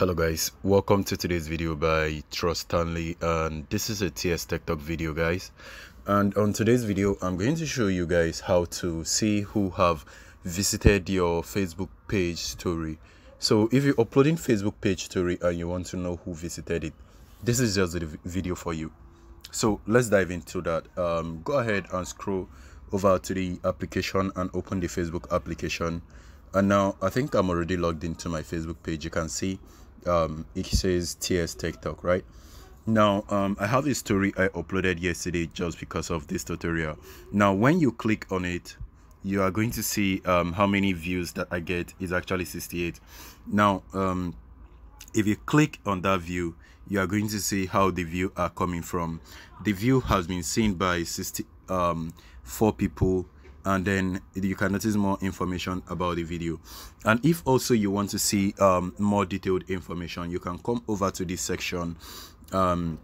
hello guys. Welcome to today's video by trust stanley and this is a ts tech talk video guys. And on today's video i'm going to show you guys how to see who have visited your facebook page story. So if you're uploading facebook page story and you want to know who visited it this is just the video for you. So let's dive into that. Um, go ahead and scroll over to the application and open the facebook application. And now i think i'm already logged into my facebook page. You can see um, it says TS Tech Talk, right? Now, um, I have a story I uploaded yesterday just because of this tutorial. Now, when you click on it, you are going to see um, how many views that I get is actually 68. Now, um, if you click on that view, you are going to see how the view are coming from. The view has been seen by 64 um, people and then you can notice more information about the video. And if also you want to see um, more detailed information you can come over to this section um,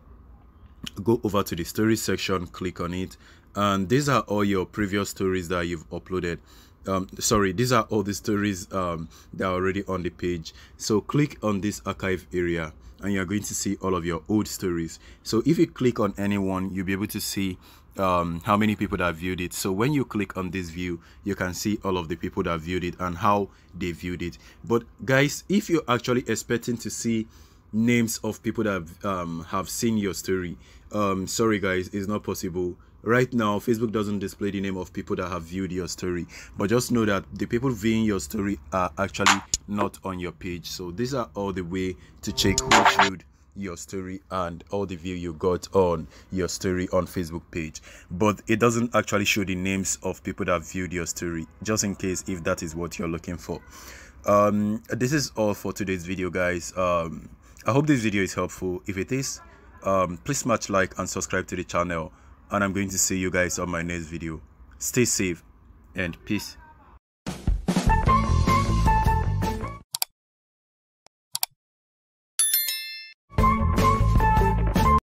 go over to the story section click on it. And these are all your previous stories that you've uploaded. Um, sorry these are all the stories um, that are already on the page. So click on this archive area and you're going to see all of your old stories so if you click on anyone you'll be able to see um, how many people that viewed it. So when you click on this view, you can see all of the people that viewed it and how they viewed it. But guys, if you're actually expecting to see names of people that um, have seen your story, um, sorry guys, it's not possible. Right now, Facebook doesn't display the name of people that have viewed your story. But just know that the people viewing your story are actually not on your page. So these are all the way to check who viewed your story and all the view you got on your story on facebook page but it doesn't actually show the names of people that viewed your story just in case if that is what you're looking for um this is all for today's video guys um i hope this video is helpful if it is um please smash like and subscribe to the channel and i'm going to see you guys on my next video. Stay safe and peace